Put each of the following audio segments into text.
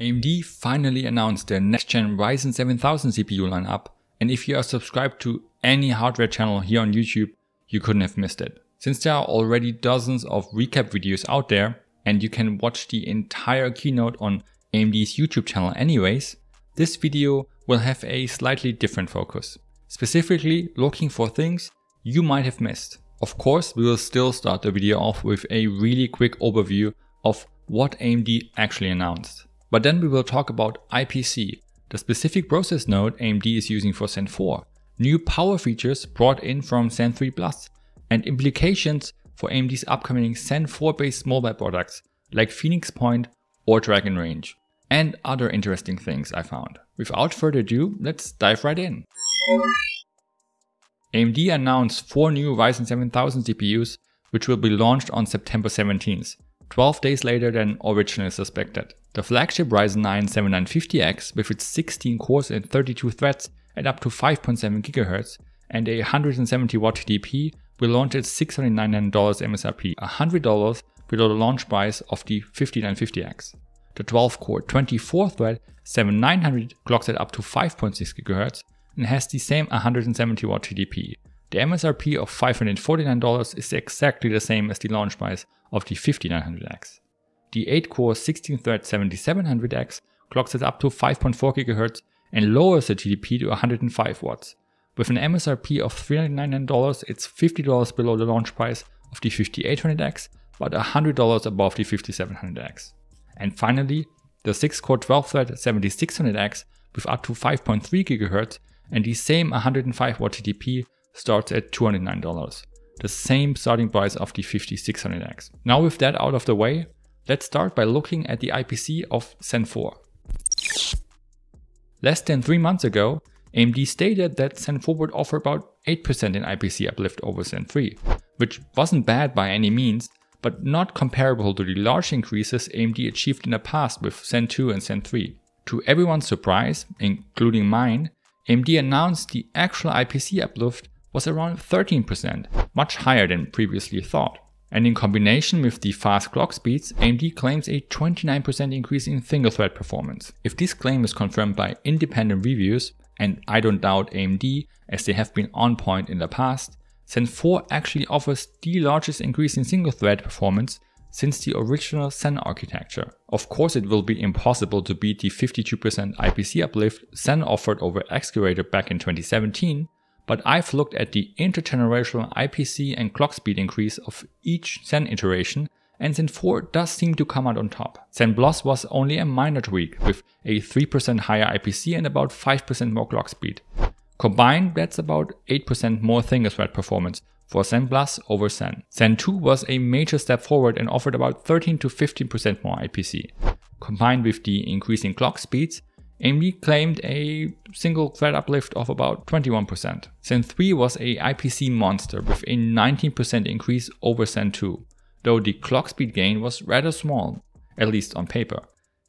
AMD finally announced their next-gen Ryzen 7000 CPU lineup, and if you are subscribed to any hardware channel here on YouTube, you couldn't have missed it. Since there are already dozens of recap videos out there, and you can watch the entire keynote on AMD's YouTube channel anyways, this video will have a slightly different focus, specifically looking for things you might have missed. Of course, we will still start the video off with a really quick overview of what AMD actually announced. But then we will talk about IPC, the specific process node AMD is using for Zen 4, new power features brought in from Zen 3 Plus, and implications for AMD's upcoming Zen 4 based mobile products like Phoenix Point or Dragon Range, and other interesting things I found. Without further ado, let's dive right in. AMD announced four new Ryzen 7000 CPUs, which will be launched on September 17th, 12 days later than originally suspected. The flagship Ryzen 9 7950X with its 16 cores and 32 threads at up to 5.7 GHz and a 170 watt TDP will launch at $699 MSRP, $100 below the launch price of the 5950X. The 12 core 24 thread 7900 clocks at up to 5.6 GHz and has the same 170 watt TDP. The MSRP of $549 is exactly the same as the launch price of the 5900X. The 8-core 16-thread 7700X clocks it up to 5.4 GHz and lowers the TDP to 105 watts. With an MSRP of $399, it's $50 below the launch price of the 5800X, but $100 above the 5700X. And finally, the 6-core 12-thread 7600X with up to 5.3 GHz and the same 105 watt TDP starts at $209, the same starting price of the 5600X. Now with that out of the way, Let's start by looking at the IPC of Zen 4. Less than 3 months ago, AMD stated that Zen 4 would offer about 8% in IPC uplift over Zen 3, which wasn't bad by any means, but not comparable to the large increases AMD achieved in the past with Zen 2 and Zen 3. To everyone's surprise, including mine, AMD announced the actual IPC uplift was around 13%, much higher than previously thought. And in combination with the fast clock speeds, AMD claims a 29% increase in single thread performance. If this claim is confirmed by independent reviews, and I don't doubt AMD as they have been on point in the past, Zen 4 actually offers the largest increase in single thread performance since the original Zen architecture. Of course it will be impossible to beat the 52% IPC uplift Zen offered over Excavator back in 2017, but I've looked at the intergenerational IPC and clock speed increase of each Zen iteration, and Zen 4 does seem to come out on top. Zen Plus was only a minor tweak, with a 3% higher IPC and about 5% more clock speed. Combined, that's about 8% more thread performance for Zen Plus over Zen. Zen 2 was a major step forward and offered about 13 to 15% more IPC. Combined with the increasing clock speeds, AMD claimed a single thread uplift of about 21%. Zen 3 was a IPC monster with a 19% increase over Zen 2, though the clock speed gain was rather small, at least on paper.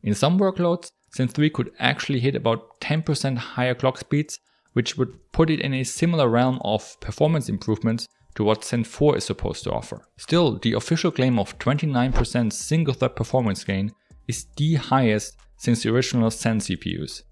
In some workloads, Zen 3 could actually hit about 10% higher clock speeds, which would put it in a similar realm of performance improvements to what Zen 4 is supposed to offer. Still, the official claim of 29% single thread performance gain is the highest since the original Zen CPUs.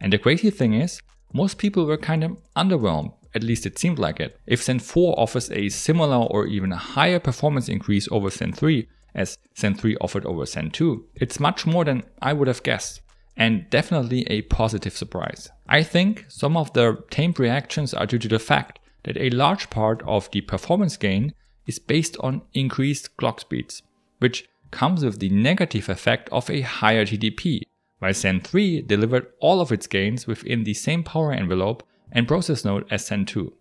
And the crazy thing is, most people were kind of underwhelmed, at least it seemed like it. If Zen 4 offers a similar or even a higher performance increase over Zen 3, as Zen 3 offered over Zen 2, it's much more than I would have guessed, and definitely a positive surprise. I think some of the tamed reactions are due to the fact that a large part of the performance gain is based on increased clock speeds, which comes with the negative effect of a higher TDP, while Zen 3 delivered all of its gains within the same power envelope and process node as Zen 2.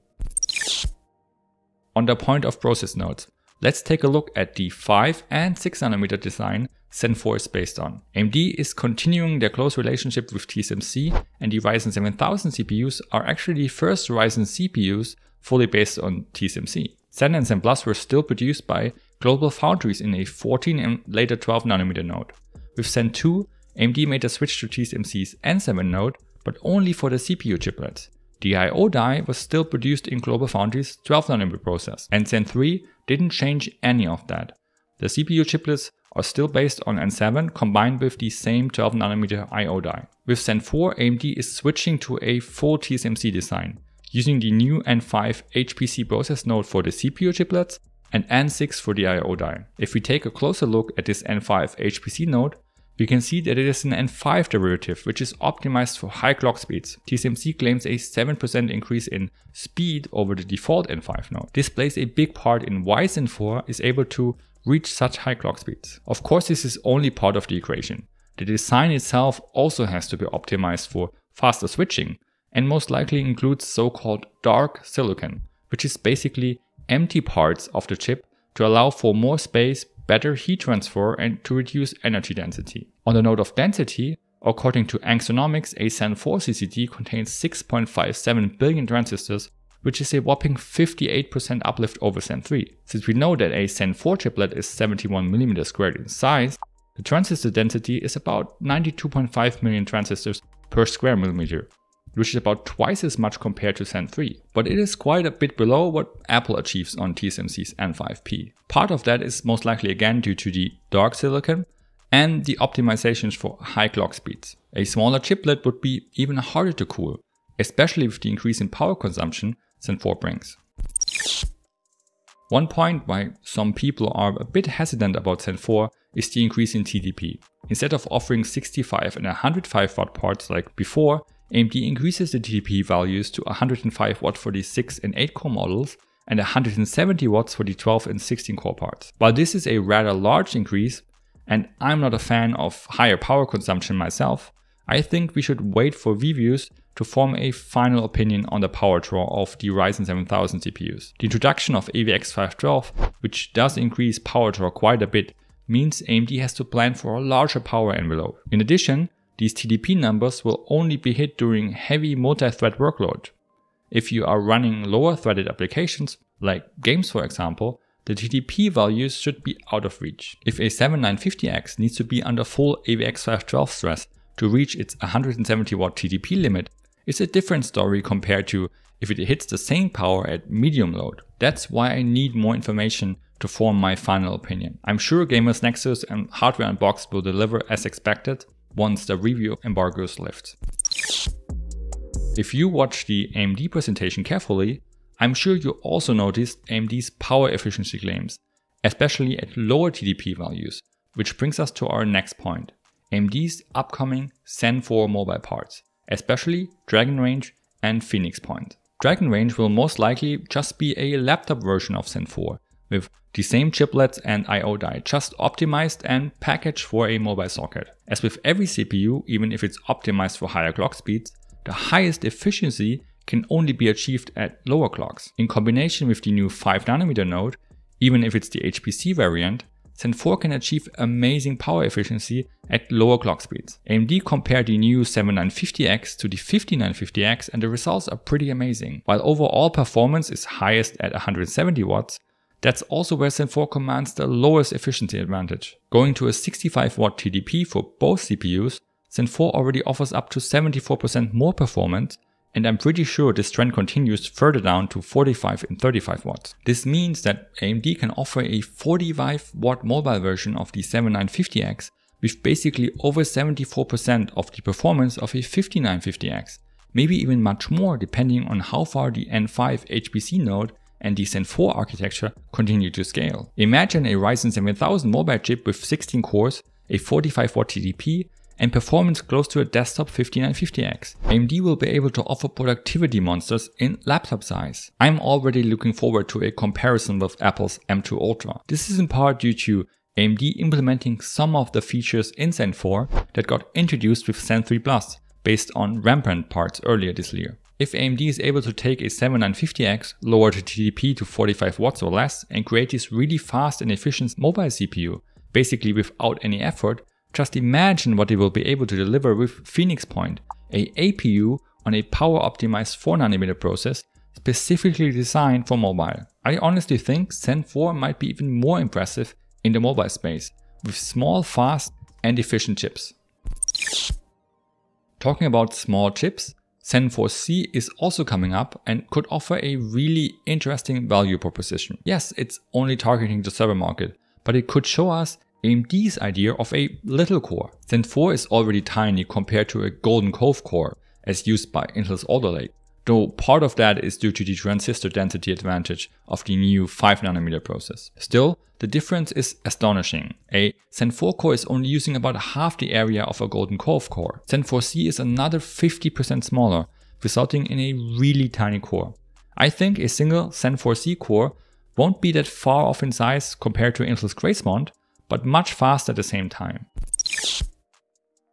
On the point of process nodes, let's take a look at the 5 and 6nm design Zen 4 is based on. AMD is continuing their close relationship with TSMC and the Ryzen 7000 CPUs are actually the first Ryzen CPUs fully based on TSMC. Zen and Zen Plus were still produced by Global Foundries in a 14 and later 12 nanometer node. With Zen 2, AMD made a switch to TSMC's N7 node, but only for the CPU chiplets. The I.O. die was still produced in GlobalFoundries' 12nm process, and Zen 3 didn't change any of that. The CPU chiplets are still based on N7 combined with the same 12nm I.O. die. With Zen 4, AMD is switching to a full TSMC design, using the new N5 HPC process node for the CPU chiplets and N6 for the I.O. die. If we take a closer look at this N5 HPC node, we can see that it is an N5 derivative which is optimized for high clock speeds. TSMC claims a 7% increase in speed over the default N5 node. This plays a big part in why Zen 4 is able to reach such high clock speeds. Of course this is only part of the equation. The design itself also has to be optimized for faster switching and most likely includes so-called dark silicon, which is basically empty parts of the chip to allow for more space, better heat transfer and to reduce energy density. On the note of density, according to Angstronomics, a Zen 4 CCD contains 6.57 billion transistors which is a whopping 58% uplift over Zen 3. Since we know that a Zen 4 chiplet is 71mm squared in size, the transistor density is about 92.5 million transistors per square millimeter, which is about twice as much compared to Zen 3. But it is quite a bit below what Apple achieves on TSMC's N5P. Part of that is most likely again due to the dark silicon and the optimizations for high clock speeds. A smaller chiplet would be even harder to cool, especially with the increase in power consumption Zen 4 brings. One point why some people are a bit hesitant about Zen 4 is the increase in TDP. Instead of offering 65 and 105 watt parts like before, AMD increases the TDP values to 105 watt for the 6 and 8 core models and 170 watts for the 12 and 16 core parts. While this is a rather large increase, and I'm not a fan of higher power consumption myself, I think we should wait for reviews to form a final opinion on the power draw of the Ryzen 7000 CPUs. The introduction of AVX 512, which does increase power draw quite a bit, means AMD has to plan for a larger power envelope. In addition, these TDP numbers will only be hit during heavy multi-thread workload. If you are running lower threaded applications, like games for example, the TDP values should be out of reach. If a 7950X needs to be under full AVX 512 stress to reach its 170 watt TDP limit, is a different story compared to if it hits the same power at medium load. That's why I need more information to form my final opinion. I'm sure Gamers Nexus and Hardware Unboxed will deliver as expected once the review embargoes lift. If you watch the AMD presentation carefully, I'm sure you also noticed AMD's power efficiency claims, especially at lower TDP values, which brings us to our next point, AMD's upcoming Zen 4 mobile parts especially Dragon Range and Phoenix Point. Dragon Range will most likely just be a laptop version of Zen 4, with the same chiplets and I.O. die, just optimized and packaged for a mobile socket. As with every CPU, even if it's optimized for higher clock speeds, the highest efficiency can only be achieved at lower clocks. In combination with the new 5nm node, even if it's the HPC variant, Zen 4 can achieve amazing power efficiency at lower clock speeds. AMD compared the new 7950X to the 5950X and the results are pretty amazing. While overall performance is highest at 170 watts, that's also where Zen 4 commands the lowest efficiency advantage. Going to a 65 watt TDP for both CPUs, Zen 4 already offers up to 74% more performance and I'm pretty sure this trend continues further down to 45 and 35 watts. This means that AMD can offer a 45 watt mobile version of the 7950X with basically over 74% of the performance of a 5950X, maybe even much more depending on how far the N5 HPC node and Zen 4 architecture continue to scale. Imagine a Ryzen 7000 mobile chip with 16 cores, a 45 watt TDP and performance close to a desktop 5950X. AMD will be able to offer productivity monsters in laptop size. I'm already looking forward to a comparison with Apple's M2 Ultra. This is in part due to AMD implementing some of the features in Zen 4 that got introduced with Zen 3 Plus, based on Rembrandt parts earlier this year. If AMD is able to take a 7950X, lower the TDP to 45 watts or less, and create this really fast and efficient mobile CPU, basically without any effort, just imagine what they will be able to deliver with Phoenix Point, a APU on a power optimized 4nm process specifically designed for mobile. I honestly think Zen 4 might be even more impressive in the mobile space, with small, fast and efficient chips. Talking about small chips, Zen 4C is also coming up and could offer a really interesting value proposition. Yes, it's only targeting the server market, but it could show us AMD's idea of a little core. Zen 4 is already tiny compared to a Golden Cove core as used by Intel's Alder Lake, though part of that is due to the transistor density advantage of the new 5nm process. Still, the difference is astonishing. A Zen 4 core is only using about half the area of a Golden Cove core. Zen 4C is another 50% smaller, resulting in a really tiny core. I think a single Zen 4C core won't be that far off in size compared to Intel's Gracemont, but much faster at the same time.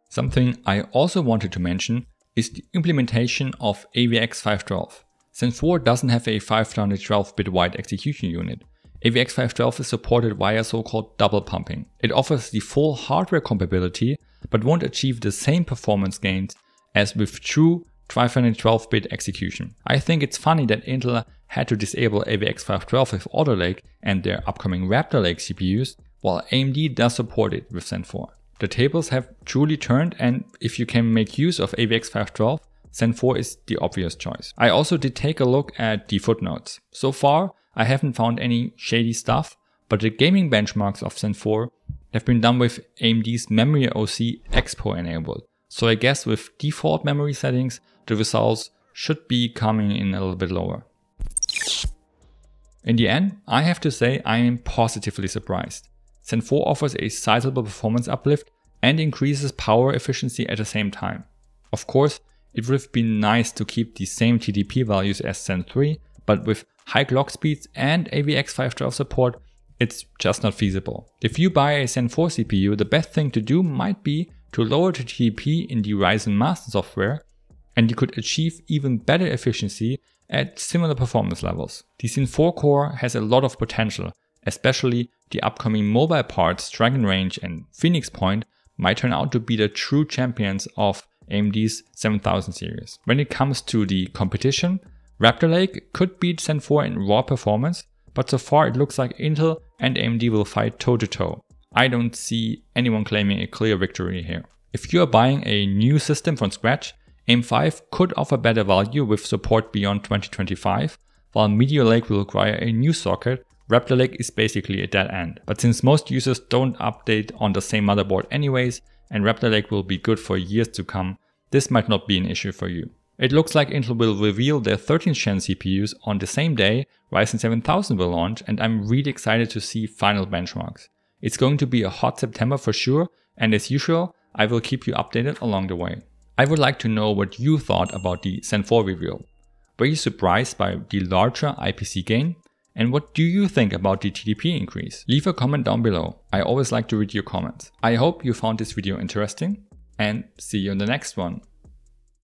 Something I also wanted to mention is the implementation of AVX 512. Zen 4 doesn't have a 512-bit wide execution unit. AVX 512 is supported via so-called double pumping. It offers the full hardware compatibility, but won't achieve the same performance gains as with true 512-bit execution. I think it's funny that Intel had to disable AVX 512 with Alder Lake and their upcoming Raptor Lake CPUs while AMD does support it with Zen 4. The tables have truly turned and if you can make use of AVX 512, Zen 4 is the obvious choice. I also did take a look at the footnotes. So far, I haven't found any shady stuff, but the gaming benchmarks of Zen 4 have been done with AMD's Memory OC Expo enabled. So I guess with default memory settings, the results should be coming in a little bit lower. In the end, I have to say I am positively surprised. Zen 4 offers a sizable performance uplift and increases power efficiency at the same time. Of course, it would have been nice to keep the same TDP values as Zen 3, but with high clock speeds and AVX 512 support, it's just not feasible. If you buy a Zen 4 CPU, the best thing to do might be to lower the TDP in the Ryzen Master software, and you could achieve even better efficiency at similar performance levels. The Zen 4 core has a lot of potential, especially the upcoming mobile parts Dragon Range and Phoenix Point might turn out to be the true champions of AMD's 7000 series. When it comes to the competition, Raptor Lake could beat Zen 4 in raw performance, but so far it looks like Intel and AMD will fight toe to toe. I don't see anyone claiming a clear victory here. If you are buying a new system from scratch, AM5 could offer better value with support beyond 2025, while Meteor Lake will require a new socket Raptor Lake is basically a dead end. But since most users don't update on the same motherboard anyways, and Raptor Lake will be good for years to come, this might not be an issue for you. It looks like Intel will reveal their 13th gen CPUs on the same day Ryzen 7000 will launch and I'm really excited to see final benchmarks. It's going to be a hot September for sure and as usual, I will keep you updated along the way. I would like to know what you thought about the Zen 4 reveal. Were you surprised by the larger IPC gain? And what do you think about the TDP increase? Leave a comment down below. I always like to read your comments. I hope you found this video interesting and see you in the next one.